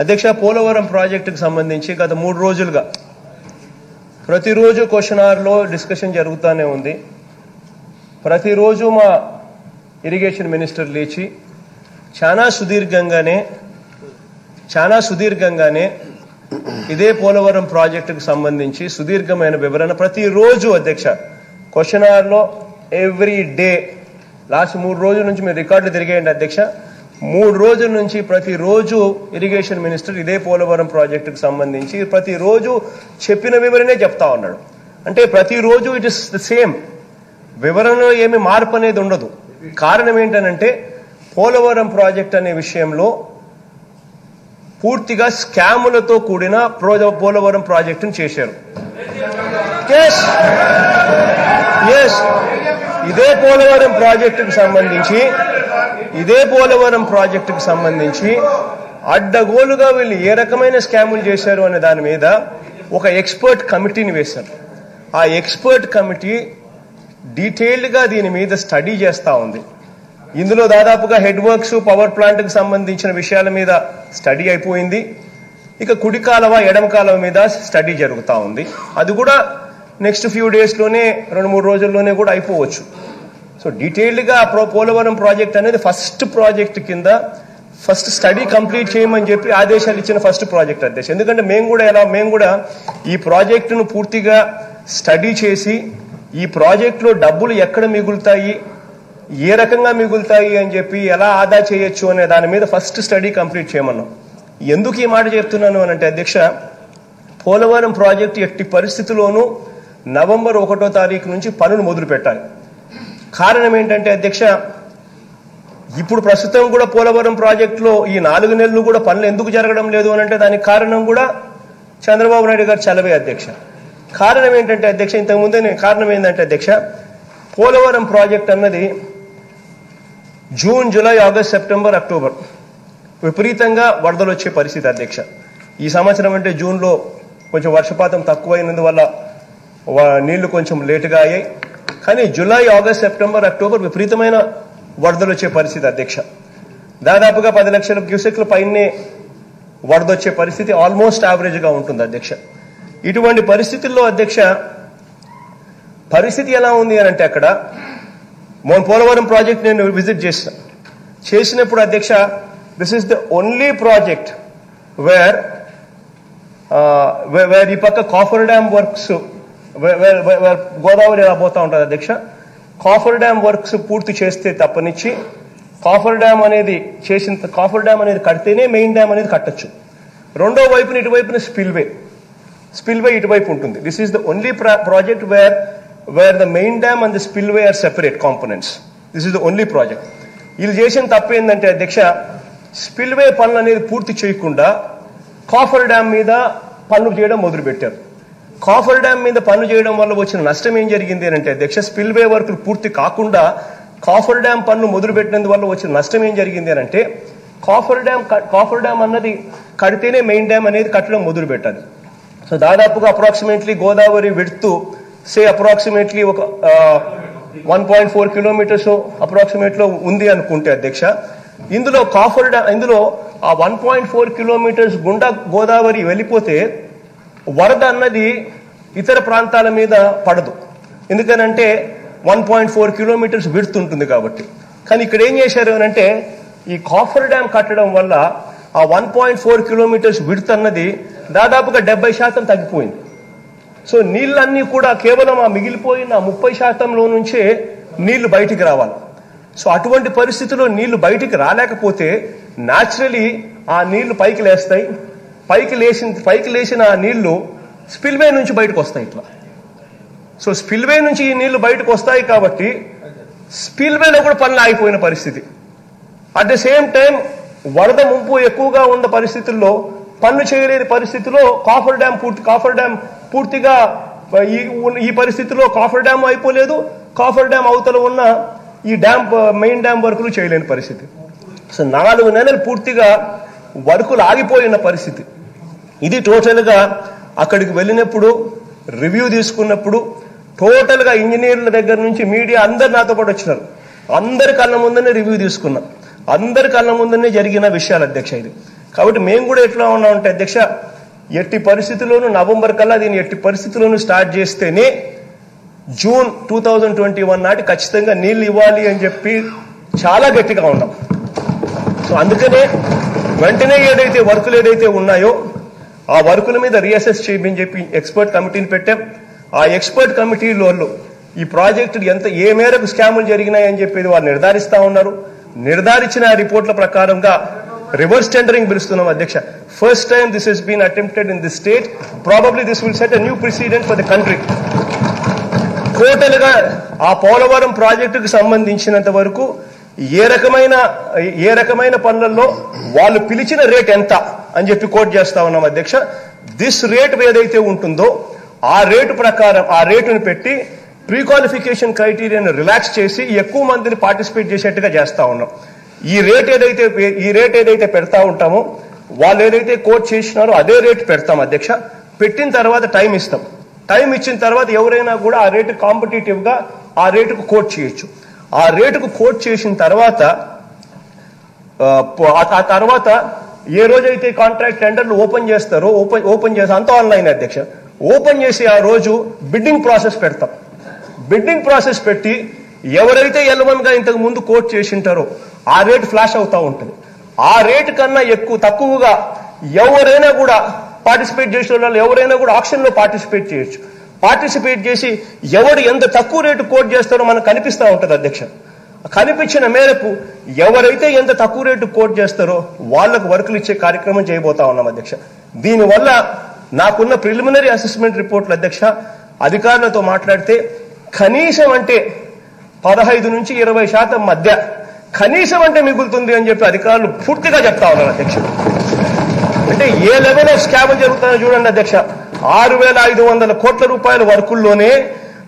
అధ్యక్ష పోలవరం ప్రాజెక్టుకు సంబంధించి గత మూడు రోజులుగా ప్రతిరోజు క్వశ్చన్ అవర్లో డిస్కషన్ జరుగుతూనే ఉంది. ప్రతిరోజు మా ఇరిగేషన్ మినిస్టర్ లేచి చాలా సుదీర్ఘంగానే చాలా సుదీర్ఘంగానే ఇదే పోలవరం ప్రాజెక్టుకు సంబంధించి సుదీర్ఘమైన వివరణ ప్రతిరోజు అధ్యక్ష క్వశ్చన్ అవర్లో ఎవ్రీ డే లాస్ట్ మూడు రోజుల నుంచి మీరు రికార్డులు తిరిగేయండి అధ్యక్ష. మూడు రోజుల నుంచి ప్రతిరోజు ఇరిగేషన్ మినిస్టర్ ఇదే పోలవరం ప్రాజెక్టుకు సంబంధించి ప్రతిరోజు చెప్పిన వివరణే చెప్తా ఉన్నాడు. అంటే ప్రతిరోజు ఇట్ ఇస్ ద సేమ్ వివరణలో ఏమి మార్పు అనేది ఉండదు. కారణం ఏంటనంటే పోలవరం ప్రాజెక్ట్ అనే విషయంలో పూర్తిగా స్కాములతో కూడిన పోలవరం ప్రాజెక్టును చేశారు. ఎస్ ఎస్ ఇదే పోలవరం ప్రాజెక్టుకు సంబంధించి ఇదే పోలవరం ప్రాజెక్టుకు సంబంధించి అడ్డగోలుగా వీళ్ళు ఏ రకమైన స్కాములు చేశారు అనే దాని మీద ఒక ఎక్స్పర్ట్ కమిటీని వేశారు. ఆ ఎక్స్పర్ట్ కమిటీ డీటెయిల్డ్గా దీని మీద స్టడీ చేస్తూ ఉంది. ఇందులో దాదాపుగా హెడ్ వర్క్స్ పవర్ ప్లాంట్కి సంబంధించిన విషయాల మీద స్టడీ అయిపోయింది. ఇక కుడి కాలవ ఎడమ కాలవ మీద స్టడీ జరుగుతూ ఉంది. అది కూడా నెక్స్ట్ ఫ్యూ డేస్లోనే రెండు మూడు రోజుల్లోనే కూడా అయిపోవచ్చు. సో డీటెయిల్డ్గా ప్రో పోలవరం ప్రాజెక్ట్ అనేది ఫస్ట్ ప్రాజెక్ట్ కింద ఫస్ట్ స్టడీ కంప్లీట్ చేయమని చెప్పి ఆదేశాలు ఇచ్చిన ఫస్ట్ ప్రాజెక్ట్ అధ్యక్ష ఎందుకంటే మేము కూడా ఎలా మేము కూడా ఈ ప్రాజెక్టును పూర్తిగా స్టడీ చేసి ఈ ప్రాజెక్టులో డబ్బులు ఎక్కడ మిగులుతాయి ఏ రకంగా మిగులుతాయి అని చెప్పి ఎలా ఆదా చేయొచ్చు అనే దాని మీద ఫస్ట్ స్టడీ కంప్లీట్ చేయమన్నాం. ఎందుకు ఈ మాట చెప్తున్నాను అని అంటే అధ్యక్ష పోలవరం ప్రాజెక్టు ఎట్టి పరిస్థితిలోనూ నవంబర్ ఒకటో తారీఖు నుంచి పనులు మొదలు పెట్టాలి కారణం ఏంటంటే అధ్యక్ష ఇప్పుడు ప్రస్తుతం కూడా పోలవరం ప్రాజెక్టులో ఈ నాలుగు నెలలు కూడా పనులు ఎందుకు జరగడం లేదు అని అంటే దానికి కారణం కూడా చంద్రబాబు నాయుడు గారు చలవే అధ్యక్ష. కారణం ఏంటంటే అధ్యక్ష ఇంతకుముందే నేను- కారణం ఏంటంటే అధ్యక్ష పోలవరం ప్రాజెక్ట్ అన్నది June July August September October విపరీతంగా వరదలు వచ్చే పరిస్థితి అధ్యక్ష. ఈ సంవత్సరం అంటే జూన్లో కొంచెం వర్షపాతం తక్కువైనందువల్ల నీళ్ళు కొంచెం లేటుగా అయ్యాయి. కానీ జూలై ఆగస్ట్ సెప్టెంబర్ అక్టోబర్ విపరీతమైన వరదలు వచ్చే పరిస్థితి అధ్యక్ష. దాదాపుగా పది లక్షల క్యూసెక్ల పైనే వరదొచ్చే పరిస్థితి ఆల్మోస్ట్ యావరేజ్గా ఉంటుంది అధ్యక్ష. ఇటువంటి పరిస్థితుల్లో అధ్యక్ష పరిస్థితి ఎలా ఉంది అని అంటే అక్కడ మోన్ పోలవరం ప్రాజెక్ట్ నేను విజిట్ చేసిన. చేసినప్పుడు అధ్యక్ష this is the only project where where uh, ఈ పక్క కాఫర్ డ్యామ్ వర్క్స్ గోదావరి ఎలా పోతా ఉంటుంది అధ్యక్ష. కాఫర్ డ్యామ్ వర్క్స్ పూర్తి చేస్తే తప్పనిచ్చి కాఫర్ డ్యామ్ అనేది చేసిన కాఫర్ డ్యామ్ అనేది కడితేనే మెయిన్ డ్యామ్ అనేది కట్టొచ్చు. రెండో వైపున ఇటువైపున స్పిల్వే స్పిల్వే ఇటువైపు ఉంటుంది. This is the only project where where the main dam and the spillway are separate components this is the only project వీళ్ళు చేసిన తప్పు ఏంటంటే అధ్యక్ష స్పిల్వే పనులు అనేది పూర్తి చేయకుండా కాఫర్ డ్యామ్ మీద పనులు చేయడం మొదలుపెట్టారు. కాఫర్ డ్యామ్ మీద పనులు చేయడం వల్ల వచ్చిన నష్టం ఏం జరిగింది అని అంటే అధ్యక్ష స్పిల్వే వర్కులు పూర్తి కాకుండా కాఫర్ డ్యామ్ పన్ను మొదలుపెట్టినందు వల్ల వచ్చిన నష్టం ఏం జరిగింది అని అంటే కాఫర్ డ్యామ్ కాఫర్ డ్యామ్ అన్నది కడితేనే మెయిన్ డ్యామ్ అనేది కట్టడం మొదలు పెట్టాలి సో దాదాపుగా అప్రాక్సిమేట్లీ గోదావరి విడుతూ సే అప్రాక్సిమేట్లీ ఒక వన్ పాయింట్ ఫోర్ కిలోమీటర్స్ అప్రాక్సిమేట్లో ఉంది అనుకుంటే అధ్యక్ష. ఇందులో కాఫర్ డ్యామ్ ఇందులో ఆ వన్ పాయింట్ ఫోర్ కిలోమీటర్స్ గుండా గోదావరి వెళ్ళిపోతే వరద అన్నది ఇతర ప్రాంతాల మీద పడదు. ఎందుకనంటే వన్ పాయింట్ ఫోర్ కిలోమీటర్స్ విడుతుంటుంది కాబట్టి. కానీ ఇక్కడ ఏం చేశారు అంటే ఈ కాఫర్ డ్యామ్ కట్టడం వల్ల ఆ one point four kilometres width అన్నది దాదాపుగా డెబ్బై శాతం తగ్గిపోయింది. సో నీళ్ళన్నీ కూడా కేవలం ఆ మిగిలిపోయిన ముప్పై శాతంలో నుంచే నీళ్ళు బయటికి రావాలి. సో అటువంటి పరిస్థితిలో నీళ్ళు బయటికి రాలేకపోతే న్యాచురలీ ఆ నీళ్ళు పైకి లేస్తాయి. పైకి లేచిన పైకి లేచిన ఆ నీళ్ళు స్పిల్వే నుంచి బయటకు వస్తాయి ఇట్లా. సో స్పిల్వే నుంచి ఈ నీళ్ళు బయటకు వస్తాయి కాబట్టి స్పిల్వేలో కూడా పనులు ఆగిపోయిన పరిస్థితి. అట్ ద సేమ్ టైం వరద ముంపు ఎక్కువగా ఉన్న పరిస్థితుల్లో పనులు చేయలేని పరిస్థితిలో కాఫర్ డ్యామ్ పూర్తి కాఫర్ డ్యామ్ పూర్తిగా ఈ ఈ పరిస్థితిలో కాఫర్ డ్యామ్ అయిపోలేదు. కాఫర్ డ్యామ్ అవతల ఉన్న ఈ డ్యామ్ మెయిన్ డ్యామ్ వర్కులు చేయలేని పరిస్థితి. సో నాలుగు నెలలు పూర్తిగా వర్కులు ఆగిపోయిన పరిస్థితి. ఇది టోటల్గా అక్కడికి వెళ్ళినప్పుడు రివ్యూ తీసుకున్నప్పుడు టోటల్గా ఇంజనీర్ల దగ్గర నుంచి మీడియా అందరు నాతో పాటు వచ్చినారు. అందరి కళ్ళ ముందనే రివ్యూ తీసుకున్నాం. అందరి కళ్ళ ముందనే జరిగిన విషయాలు అధ్యక్ష ఇది. కాబట్టి మేము కూడా ఎట్లా ఉన్నామంటే అధ్యక్ష ఎట్టి పరిస్థితుల్లోనూ నవంబర్ కల్లా దీన్ని ఎట్టి పరిస్థితుల్లోనూ స్టార్ట్ చేస్తేనే June two thousand twenty one నాటి ఖచ్చితంగా నీళ్ళు ఇవ్వాలి అని చెప్పి చాలా గట్టిగా ఉన్నాం. సో అందుకనే వెంటనే ఏదైతే వర్కులు ఏదైతే ఉన్నాయో ఆ వర్కుల మీద రీఅసెస్ చేయమని చెప్పి ఎక్స్పర్ట్ కమిటీని పెట్టాం. ఆ ఎక్స్పర్ట్ కమిటీలో ఈ ప్రాజెక్టు ఎంత ఏ మేరకు స్కాములు జరిగినాయని చెప్పేది వాళ్ళు నిర్ధారిస్తా ఉన్నారు. నిర్ధారించిన ఆ రిపోర్ట్ల ప్రకారంగా రివర్స్ టెండరింగ్ పిలుస్తున్నాం అధ్యక్ష. First time this has been attempted in this state probably this will set a new precedent for the country టోటల్గా ఆ పోలవరం ప్రాజెక్టుకు సంబంధించినంత వరకు ఏ రకమైన ఏ రకమైన పనులలో వాళ్ళు పిలిచిన రేట్ ఎంత అని చెప్పి కోట్ చేస్తా ఉన్నాం అధ్యక్ష. దిస్ రేట్ ఏదైతే ఉంటుందో ఆ రేటు ప్రకారం ఆ రేటును పెట్టి ప్రీ క్వాలిఫికేషన్ క్రైటీరియాను రిలాక్స్ చేసి ఎక్కువ మందిని పార్టిసిపేట్ చేసేట్టుగా చేస్తా ఉన్నాం. ఈ రేట్ ఏదైతే ఈ రేట్ ఏదైతే పెడతా ఉంటామో వాళ్ళు ఏదైతే కోట్ చేసినారో అదే రేట్ పెడతాం అధ్యక్ష. పెట్టిన తర్వాత టైం ఇస్తాం. టైం ఇచ్చిన తర్వాత ఎవరైనా కూడా ఆ రేటు కాంపిటేటివ్గా ఆ రేటుకు కోట్ చేయొచ్చు. ఆ రేటుకు కోట్ చేసిన తర్వాత ఆ, తర్వాత ఏ రోజైతే కాంట్రాక్ట్ టెండర్లు ఓపెన్ చేస్తారో ఓపెన్ ఓపెన్ చేసి అంతా ఆన్లైన్ అధ్యక్ష. ఓపెన్ చేసి ఆ రోజు బిడ్డింగ్ ప్రాసెస్ పెడతాం. బిడ్డింగ్ ప్రాసెస్ పెట్టి ఎవరైతే ఎల్వన్గా ఇంతకు ముందు కోట్ చేసింటారో ఆ రేట్ ఫ్లాష్ అవుతా ఉంటుంది. ఆ రేటు కన్నా ఎక్కువ తక్కువగా ఎవరైనా కూడా పార్టిసిపేట్ చేసిన వాళ్ళు ఎవరైనా కూడా ఆప్షన్లో పార్టిసిపేట్ చేయొచ్చు. పార్టిసిపేట్ చేసి ఎవడు ఎంత తక్కువ రేటు కోట్ చేస్తారో మనకు కనిపిస్తా ఉంటుంది అధ్యక్ష. కనిపించిన మేరకు ఎవరైతే ఎంత తక్కువ రేటు కోట్ చేస్తారో వాళ్ళకు వర్కులు ఇచ్చే కార్యక్రమం చేయబోతా ఉన్నాం అధ్యక్ష. దీనివల్ల నాకున్న ప్రిలిమినరీ అసెస్మెంట్ రిపోర్ట్లు అధ్యక్ష అధికారులతో మాట్లాడితే కనీసం అంటే పదహైదు నుంచి ఇరవై శాతం మధ్య కనీసం అంటే మిగులుతుంది అని చెప్పి అధికారులు పూర్తిగా చెప్తా ఉన్నారు అధ్యక్ష. అంటే ఏ లెవెల్ ఆఫ్ స్కామ్ జరుగుతుందో చూడండి అధ్యక్ష. ఆరు వేల ఐదు వందల కోట్ల రూపాయల వర్కుల్లోనే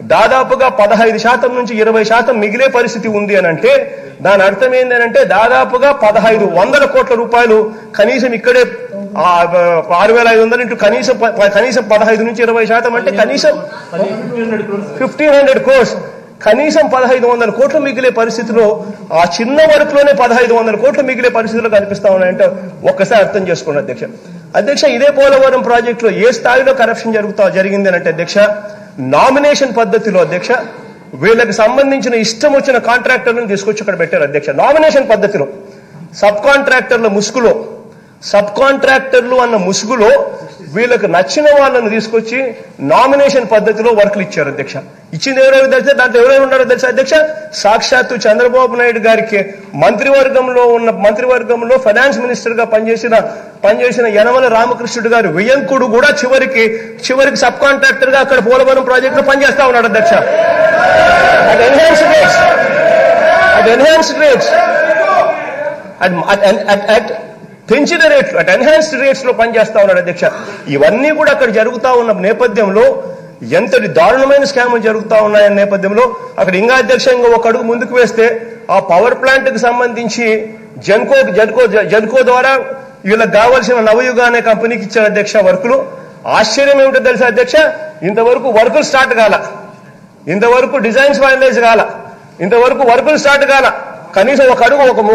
దాదాపుగా పదహైదు శాతం నుంచి ఇరవై శాతం మిగిలే పరిస్థితి ఉంది అని అంటే దాని అర్థం ఏంటంటే దాదాపుగా పదహైదు వందల కోట్ల రూపాయలు కనీసం ఇక్కడే ఆరు వేల ఐదు వందలు ఇంటూ కనీసం కనీసం పదహైదు నుంచి ఇరవై శాతం అంటే కనీసం ఫిఫ్టీన్ హండ్రెడ్ క్రోర్స్ కనీసం పదహైదు వందల కోట్లు మిగిలే పరిస్థితిలో ఆ చిన్న వరకులోనే పదహైదు వందల కోట్లు మిగిలే పరిస్థితిలో కనిపిస్తా ఉన్నాయంటే ఒక్కసారి అర్థం చేసుకోండి అధ్యక్ష. అధ్యక్ష ఇదే పోలవరం ప్రాజెక్టులో ఏ స్థాయిలో కరప్షన్ జరుగుతా జరిగింది అని అంటే అధ్యక్ష నామినేషన్ పద్ధతిలో అధ్యక్ష వీళ్ళకి సంబంధించిన ఇష్టం వచ్చిన కాంట్రాక్టర్లను తీసుకొచ్చి ఇక్కడ పెట్టారు అధ్యక్ష. నామినేషన్ పద్ధతిలో సబ్ కాంట్రాక్టర్ల ముసుగులో సబ్ కాంట్రాక్టర్లు అన్న ముసుగులో వీళ్ళకి నచ్చిన వాళ్ళని తీసుకొచ్చి నామినేషన్ పద్ధతిలో వర్కులు ఇచ్చారు అధ్యక్ష. ఇచ్చింది ఎవరెవరు తెలిసే? దాంట్లో ఎవరెవరు ఉన్నారో తెలుసా అధ్యక్ష? సాక్షాత్తు చంద్రబాబు నాయుడు గారికి మంత్రివర్గంలో ఉన్న మంత్రివర్గంలో ఫైనాన్స్ మినిస్టర్గా పనిచేసిన పనిచేసిన యనమల రామకృష్ణుడు గారు వియంకుడు కూడా చివరికి చివరికి సబ్ కాంట్రాక్టర్గా అక్కడ పోలవరం ప్రాజెక్ట్లో పనిచేస్తా ఉన్నాడు అధ్యక్ష. At enhance rates at enhance rates at at- at పెంచిన రేట్లు అట్ ఎన్హాన్స్డ్ రేట్స్లో పనిచేస్తా ఉన్నాడు అధ్యక్ష. ఇవన్నీ కూడా అక్కడ జరుగుతా ఉన్న నేపథ్యంలో ఎంతటి దారుణమైన స్కాములు జరుగుతా ఉన్నాయన్న నేపథ్యంలో అక్కడ ఇంకా అధ్యక్షంగా ఒక అడుగు ముందుకు వేస్తే ఆ పవర్ ప్లాంట్కి సంబంధించి జన్కో జన్కో జన్కో ద్వారా వీళ్ళకి కావాల్సిన నవయుగ అనే కంపెనీకి ఇచ్చారు అధ్యక్ష వర్కులు. ఆశ్చర్యం ఏమిటో తెలుసా అధ్యక్ష? ఇంతవరకు వర్కులు స్టార్ట్ కాల. ఇంతవరకు డిజైన్స్ ఫైనలైజ్ కాల. ఇంతవరకు వర్కులు స్టార్ట్ కాల. కనీసం ఒక అడుగు ఒక